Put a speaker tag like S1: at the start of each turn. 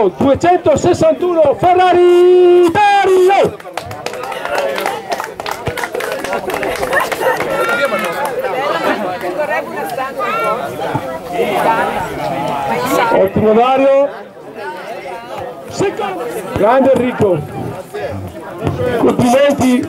S1: Numero 261 Ferrari! Dario ottimo Dario. Grande Enrico. Complimenti